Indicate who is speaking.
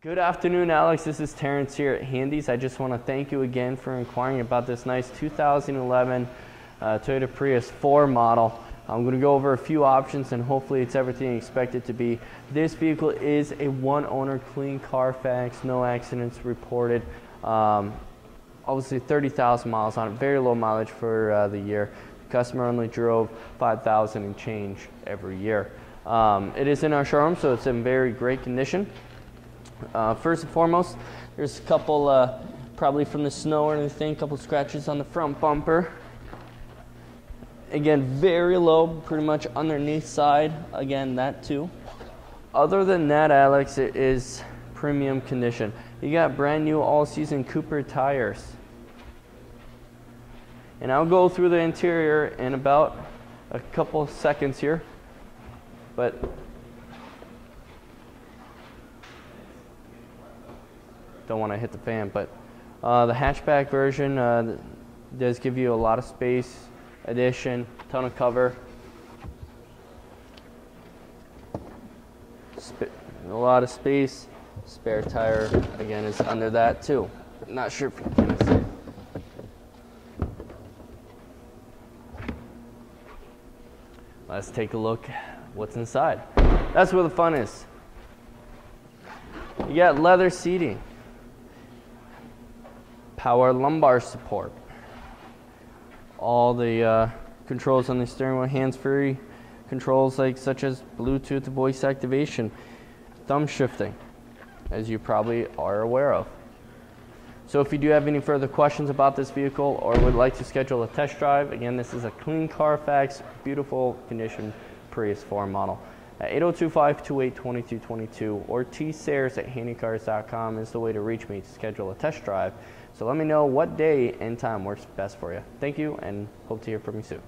Speaker 1: Good afternoon, Alex. This is Terrance here at Handy's. I just want to thank you again for inquiring about this nice 2011 uh, Toyota Prius 4 model. I'm going to go over a few options and hopefully it's everything you expect it to be. This vehicle is a one owner clean Carfax, no accidents reported. Um, obviously 30,000 miles on it, very low mileage for uh, the year. The customer only drove 5,000 and change every year. Um, it is in our showroom, so it's in very great condition. Uh, first and foremost, there's a couple, uh, probably from the snow or anything, a couple scratches on the front bumper. Again, very low, pretty much underneath side. Again, that too. Other than that, Alex, it is premium condition. You got brand new all-season Cooper tires. And I'll go through the interior in about a couple seconds here. But don't want to hit the fan, but uh, the hatchback version uh, does give you a lot of space, addition, ton of cover. A lot of space. Spare tire, again, is under that too. Not sure if you can see. Let's take a look what's inside. That's where the fun is. You got leather seating power lumbar support. All the uh, controls on the steering wheel, hands-free controls like such as Bluetooth voice activation, thumb shifting, as you probably are aware of. So if you do have any further questions about this vehicle or would like to schedule a test drive, again, this is a clean Carfax, beautiful condition Prius 4 model. At 802-528-2222 or tsayers at handycars.com is the way to reach me to schedule a test drive. So let me know what day and time works best for you. Thank you and hope to hear from you soon.